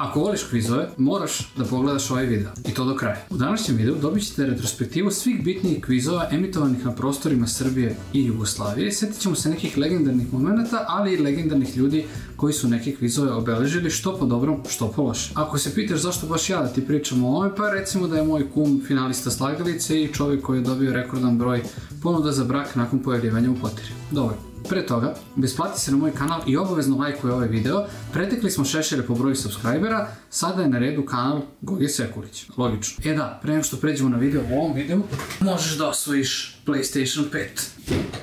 Ako voliš kvizove, moraš da pogledaš ovaj video i to do kraja. U današnjem videu dobit ćete retrospektivu svih bitnijih kvizova emitovanih na prostorima Srbije i Jugoslavije. Sjetit ćemo se nekih legendarnih momenta, ali i legendarnih ljudi koji su neke kvizove obeležili što po dobrom, što po lošem. Ako se pitaš zašto baš ja da ti pričam o ovome, pa recimo da je moj kum finalista slagalice i čovjek koji je dobio rekordan broj ponuda za brak nakon pojavljivanja u potiri. Dovoljno. Pre toga, besplati se na moj kanal i obavezno lajkuj ovaj video. Pretekli smo šešere po broju subscribera, sada je na redu kanal Gogi Sekulić. Logično. E da, pre nego što pređemo na video, u ovom videu možeš da osvojiš PlayStation 5.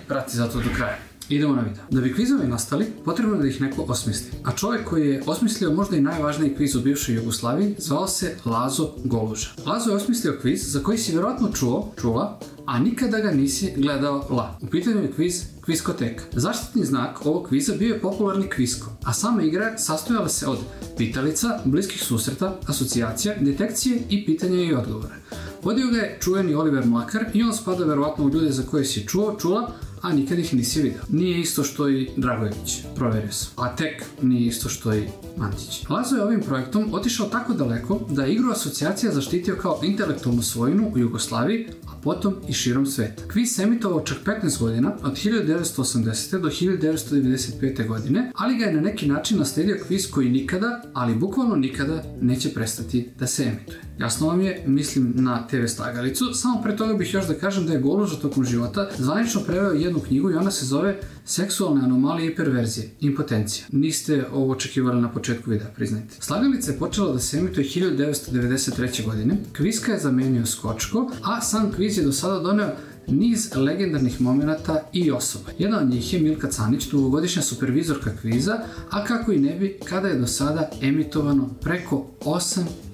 Prati zato do kraja. Idemo na video. Da bi kvizovi nastali, potrebno je da ih neko osmisli. A čovjek koji je osmislio možda i najvažniji kviz u bivšoj Jugoslaviji zvao se Lazo Goluža. Lazo je osmislio kviz za koji si vjerojatno čuo, čula, a nikada ga nisi gledao la. U pitanju je kviz Kviskoteka. Zaštitni znak ovog kviza bio je popularni kvisko, a sama igra sastojala se od pitalica, bliskih susreta, asocijacija, detekcije i pitanja i odgovora. Vodio ga je čuveni Oliver Mlakar i on spada verovatno u ljude za koje si čuo, čula, a nikad ih nisi vidio. Nije isto što i Dragojević, proverio sam. A tek nije isto što i Mantić. Lazo je ovim projektom otišao tako daleko da je igru asocijacija zaštitio kao intelektualnu svojinu u Jugoslaviji, a potom i širom sveta. Kviz se emitovao čak 15 godina, od 1980. do 1995. godine, ali ga je na neki način naslijedio kviz koji nikada, ali bukvalno nikada, neće prestati da se emituje. Jasno vam je, mislim na TV slagalicu, samo pre toga bih još da kažem da je Goluža tokom života zvanično preveo jednu knjigu i ona se zove Seksualne anomalije i perverzije, impotencija. Niste ovo očekivali na početku videa, priznajte. Slagalica je počela da se emituje 1993. godine, kviska je zamenio Skočko, a sam kviz je do sada doneo niz legendarnih momenata i osoba. Jedna od njih je Milka Canić, dugogodišnja supervizorka kviza, a kako i ne bi, kada je do sada emitovano preko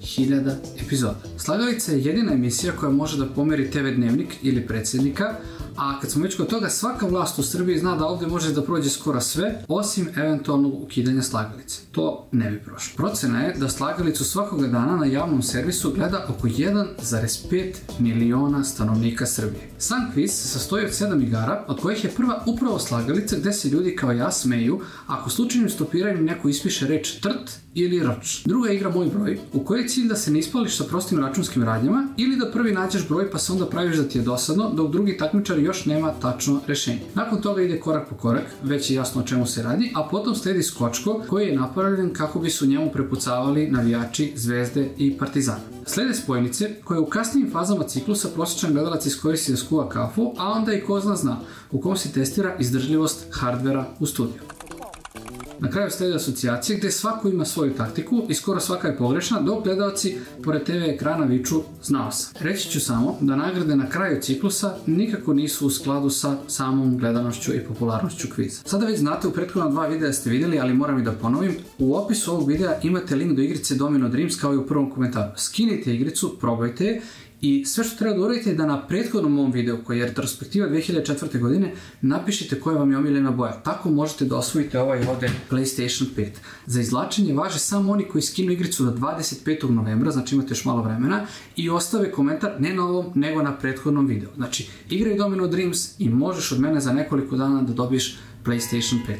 8000 epizoda. Slagalica je jedina emisija koja može da pomeri TV dnevnik ili predsjednika, a kad smo već kod toga, svaka vlast u Srbiji zna da ovdje može da prođe skoro sve, osim eventualnog ukidanja slagalice. To ne bi prošlo. Procena je da slagalicu svakoga dana na javnom servisu gleda oko 1,5 miliona stanovnika Srbije. Sam kviz se sastoji od 7 igara, od kojih je prva upravo slagalica gdje se ljudi kao ja smeju ako slučajnim stopiranjem neko ispiše reč trt ili rč. Druga igra Moj broj, u kojoj je cilj da se ne ispališ sa prostim računskim radnjama ili da prvi nađeš broj pa se onda praviš da ti je dosadno, dok drugi takmičar još nema tačno rešenje. Nakon toga ide korak po korak, već je jasno o čemu se radi, a potom sledi skočko koji je napravljen kako bi su njemu prepucavali navijači, zvezde i partizani. Slede spojnice koje u kasnijim fazama ciklusa prosječan gledalac iskoristi da skuva kafu, a onda i ko zna zna, u kom se testira izdržljivost hardvera u studiju. Na kraju slijede asocijacije gdje svako ima svoju taktiku i skoro svaka je pogrešna, dok gledalci pored TV ekrana viču znao sam. Reći ću samo da nagrade na kraju ciklusa nikako nisu u skladu sa samom gledanošću i popularnošću kviza. Sada već znate, u prethodna dva videa ste vidjeli, ali moram i da ponovim, u opisu ovog videa imate link do igrice Domino Dreams kao i u prvom komentaru. Skinite igricu, probajte je i sve što treba da uradite je da na prethodnom mom videu, koji je retrospektiva 2004. godine, napišite koja vam je omiljena boja. Tako možete da osvojite ovaj ovdje PlayStation 5. Za izlačenje važe samo oni koji skinu igricu do 25. novembra, znači imate još malo vremena, i ostave komentar ne na ovom, nego na prethodnom videu. Znači, igraj Domino Dreams i možeš od mene za nekoliko dana da dobiješ PlayStation 5.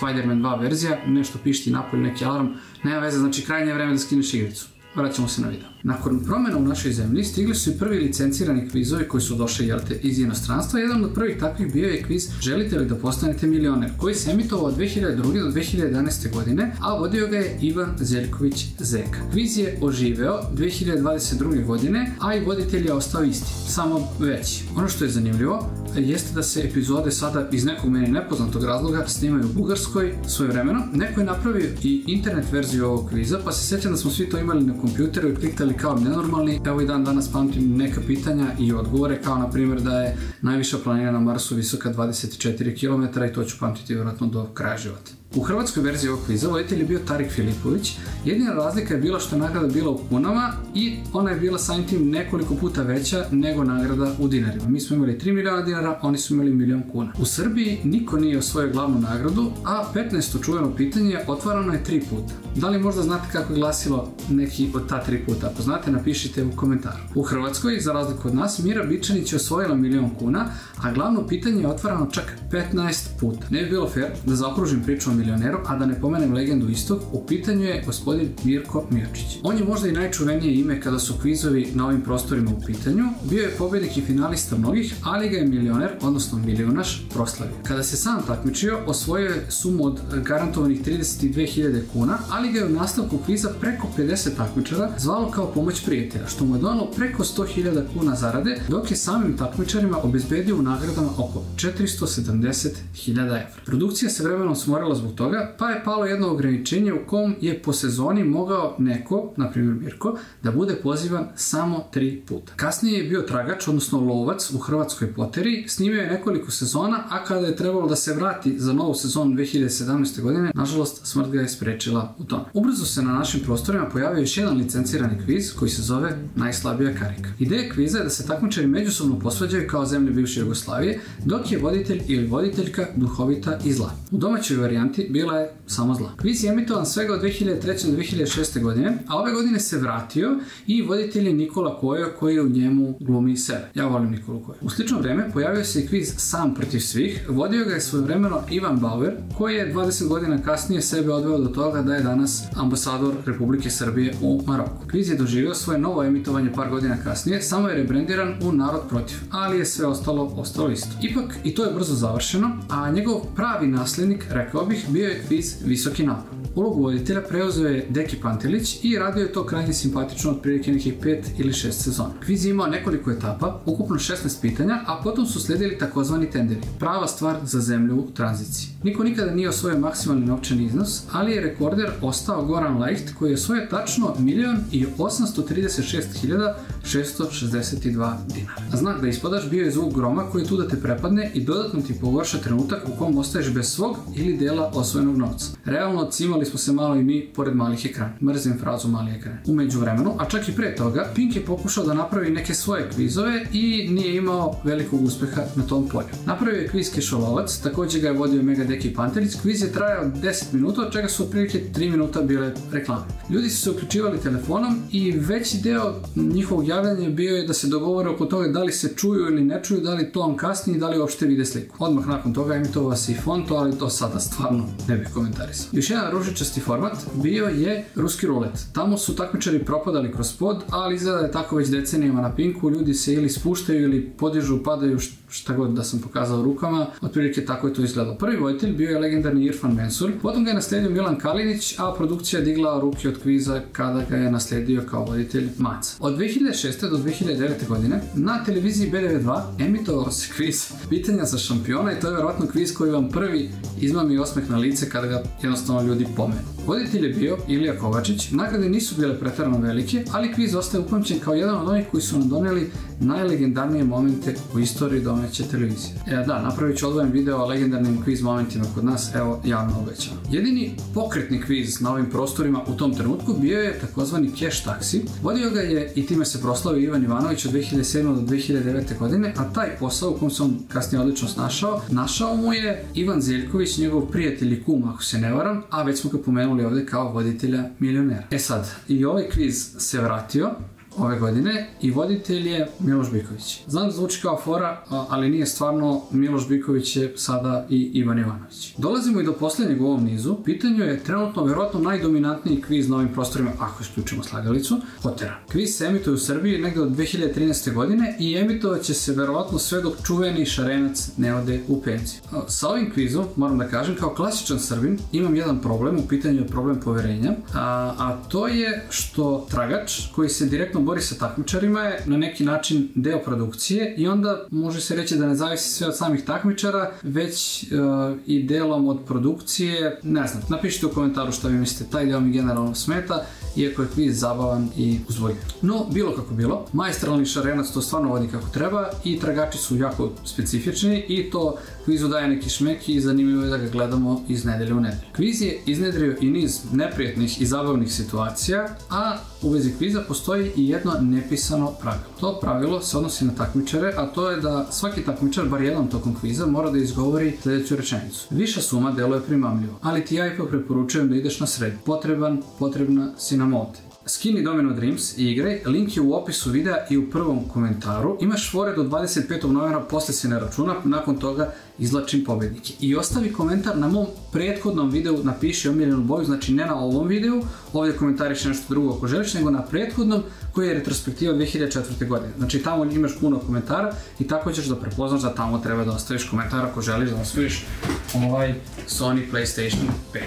Spider-Man 2 verzija, nešto pišti napolje, neki alarm, nema veze, znači krajnje je vreme da skineš igricu. Vraćamo se na video. Nakon promjena u našoj zemlji stigli su i prvi licencirani kvizovi koji su došli jelte, iz inostranstva. Jedan od prvih takvih bio je kviz Želite li da postanete milioner, koji se emitovao od 2002. do 2011. godine, a vodio ga je Ivan Zeljković Zeka. Kviz je oživeo 2022. godine, a i voditelj je ostao isti, samo veći. Ono što je zanimljivo jeste da se epizode sada iz nekog meni nepoznatog razloga snimaju u Bugarskoj svojevremeno. Neko je napravio i internet verziju ovog kviza, pa se sjećam da smo svi to imali na kompjuteru i klikali kao nenormalni. Evo i dan danas pamtim neka pitanja i odgovore, kao na primjer da je najviša planina na Marsu visoka 24 km i to ću pamtiti vjerojatno do kraja života. U hrvatskoj verziji ovog kviza voditelj je bio Tarik Filipović. Jedina razlika je bila što je nagrada bila u kunama i ona je bila samim tim nekoliko puta veća nego nagrada u dinarima. Mi smo imali 3 miliona dinara, oni su imali milion kuna. U Srbiji niko nije osvojio glavnu nagradu, a 15. čuveno pitanje otvarano je tri puta. Da li možda znate kako je glasilo neki od ta tri puta? Ako znate, napišite u komentaru. U Hrvatskoj, za razliku od nas, Mira Bičanić je osvojila milion kuna, a glavno pitanje je otvarano čak 15 puta. Ne bi bilo fair da zaokružim priču o milioneru, a da ne pomenem legendu istog, u pitanju je gospodin Mirko Mirčić. On je možda i najčuvenije ime kada su kvizovi na ovim prostorima u pitanju. Bio je pobjednik i finalista mnogih, ali ga je milioner, odnosno milijunaš, proslavio. Kada se sam takmičio, osvojio je sumu od garantovanih 32.000 kuna, ali ga je u nastavku kviza preko 50 takmičara zvalo kao pomoć prijatelja, što mu je donalo preko 100.000 kuna zarade, dok je samim takmičarima obezbedio u nagradama oko 470.000 evra. Produkcija se vremenom smorila zbog toga, pa je palo jedno ograničenje u kom je po sezoni mogao neko, na primjer Mirko, da bude pozivan samo tri puta. Kasnije je bio tragač, odnosno lovac u Hrvatskoj poteri, snimio je nekoliko sezona, a kada je trebalo da se vrati za novu sezonu 2017. godine, nažalost smrt ga je sprečila u tome. Ubrzo se na našim prostorima pojavio još jedan licencirani kviz koji se zove Najslabija karika. Ideja kviza je da se takmičari međusobno posvađaju kao zemlje bivše Jugoslavije, dok je voditelj ili voditeljka duhovita i zla. U domaćoj varijanti bila je samo zla. Kviz je emitovan svega od 2003. do 2006. godine, a ove godine se vratio i voditelj je Nikola Kojo koji u njemu glumi sebe. Ja volim Nikolu Kojo. U slično vreme pojavio se i kviz Sam protiv svih. Vodio ga je svojevremeno Ivan Bauer, koji je 20 godina kasnije sebe odveo do toga da je danas ambasador Republike Srbije u Maroku. Kviz je doživio svoje novo emitovanje par godina kasnije, samo je rebrendiran u Narod protiv, ali je sve ostalo ostalo isto. Ipak i to je brzo završeno, a njegov pravi nasljednik, rekao bih, bio je kviz Visoki napor. Ulogu voditelja preuzeo je Deki Pantelić i radio je to krajnje simpatično od prilike nekih 5 ili 6 sezona. Kviz je imao nekoliko etapa, ukupno 16 pitanja, a potom su sledili takozvani tenderi. Prava stvar za zemlju u tranziciji. Niko nikada nije osvojio maksimalni novčani iznos, ali je rekorder ostao Goran Leicht koji je osvojio tačno 1.836.662 dinara. A znak da ispadaš bio je zvuk groma koji je tu da te prepadne i dodatno ti pogorša trenutak u kom ostaješ bez svog ili dela osvojenog novca. Realno cimali smo se malo i mi pored malih ekrana. Mrzim frazu mali ekran. Umeđu vremenu, a čak i pre toga, Pink je pokušao da napravi neke svoje kvizove i nije imao velikog uspeha na tom polju. Napravio je kviz Kešolovac, također ga je vodio Mega Deki Panterić. Kviz je trajao 10 minuta, od čega su otprilike 3 minuta bile reklame. Ljudi su se uključivali telefonom i veći deo njihovog javljanja bio je da se dogovore oko toga da li se čuju ili ne čuju, da li ton kasni i da li uopšte vide sliku. Odmah nakon toga emitovao se i fonto, ali to sada stvarno ne bih komentarisao. Još jedan ružičasti format bio je ruski rulet. Tamo su takmičari propadali kroz pod, ali izgleda da je tako već decenijama na Pinku, ljudi se ili spuštaju ili podižu, padaju, šta god da sam pokazao rukama, otprilike tako je to izgledalo. Prvi voditelj bio je legendarni Irfan Mensur, potom ga je naslijedio Milan Kalinić, a produkcija je digla ruke od kviza kada ga je naslijedio kao voditelj Maca. Od 2006. do 2009. godine na televiziji BDV2 emitovao se kviz pitanja za šampiona i to je vjerojatno kviz koji vam prvi izmami osmeh na lice kada ga jednostavno ljudi pomenu. Voditelj je bio Ilija Kovačić, nagrade nisu bile pretjerano velike, ali kviz ostaje upamćen kao jedan od onih koji su nam donijeli najlegendarnije momente u istoriji domaće televizije. E, da, napravit ću odvojen video o legendarnim kviz momentima kod nas, evo javno obećam. Jedini pokretni kviz na ovim prostorima u tom trenutku bio je takozvani cash taxi. Vodio ga je i time se proslavio Ivan Ivanović od 2007. do 2009. godine, a taj posao u kom se on kasnije odlično snašao, našao mu je Ivan Zeljković, njegov prijatelj i kum, ako se ne varam, a već smo ga pomenuli ovdje kao voditelja milionera. E sad, i ovaj kviz se vratio, ove godine i voditelj je Miloš Biković. Znam da zvuči kao fora, ali nije stvarno, Miloš Biković je sada i Ivan Ivanović. Dolazimo i do posljednjeg u ovom nizu. Pitanju je trenutno vjerojatno najdominantniji kviz na ovim prostorima, ako isključimo slagalicu, Hotera. Kviz se emituje u Srbiji negdje od 2013. godine i emitovat će se vjerojatno sve dok čuveni šarenac ne ode u penziju. Sa ovim kvizom, moram da kažem, kao klasičan Srbin imam jedan problem, u pitanju je problem poverenja, a, a to je što tragač koji se direktno bori sa takmičarima je na neki način deo produkcije i onda može se reći da ne zavisi sve od samih takmičara, već uh, i delom od produkcije. Ne znam, napišite u komentaru što vi mislite, taj deo mi generalno smeta, iako je kviz zabavan i uzvojiv. No, bilo kako bilo, majstralni šarenac to stvarno vodi kako treba i tragači su jako specifični i to kvizu daje neki šmek i zanimljivo je da ga gledamo iz nedelje u nedelju. Kviz je iznedrio i niz neprijatnih i zabavnih situacija, a u vezi kviza postoji i jedno nepisano pravilo. To pravilo se odnosi na takmičare, a to je da svaki takmičar, bar jednom tokom kviza, mora da izgovori sljedeću rečenicu. Viša suma deluje primamljivo, ali ti ja ipak preporučujem da ideš na sred. Potreban, potrebna si na mote. skini Domino Dreams i igraj, link je u opisu videa i u prvom komentaru. Imaš fore do 25. novembra, posle se ne računa, nakon toga izlačim pobednike. I ostavi komentar na mom prethodnom videu, napiši omiljenu boju, znači ne na ovom videu, ovdje komentariš nešto drugo ako želiš, nego na prethodnom koji je retrospektiva 2004. godine. Znači tamo imaš puno komentara i tako ćeš da prepoznaš da tamo treba da ostaviš komentar ako želiš da osvojiš ovaj Sony PlayStation 5.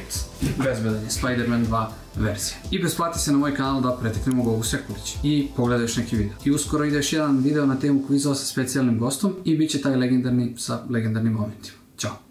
Bezbedan je Spider-Man 2 verzija. I besplati se na moj kanal da preteknemo Gogu Sekulić i pogledaj još neki video. I uskoro ide još jedan video na temu kvizova sa specijalnim gostom i bit će taj legendarni sa legendarnim momentima. Ćao!